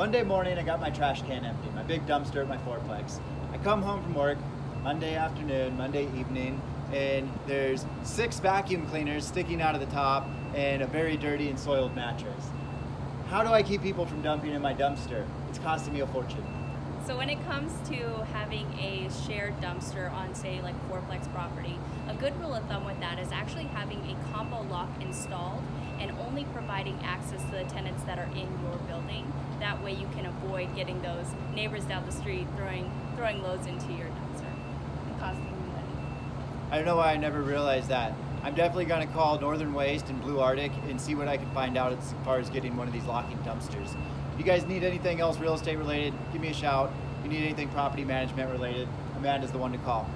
Monday morning, I got my trash can empty, my big dumpster at my fourplex. I come home from work Monday afternoon, Monday evening, and there's six vacuum cleaners sticking out of the top and a very dirty and soiled mattress. How do I keep people from dumping in my dumpster? It's costing me a fortune. So when it comes to having a shared dumpster on say like fourplex property, a good rule of thumb with that is actually having a combo lock installed and only providing access to the tenants that are in your building. That way you can avoid getting those neighbors down the street throwing throwing loads into your dumpster and costing you money. I don't know why I never realized that. I'm definitely going to call Northern Waste and Blue Arctic and see what I can find out as far as getting one of these locking dumpsters. If you guys need anything else real estate related, give me a shout. If you need anything property management related, Amanda's the one to call.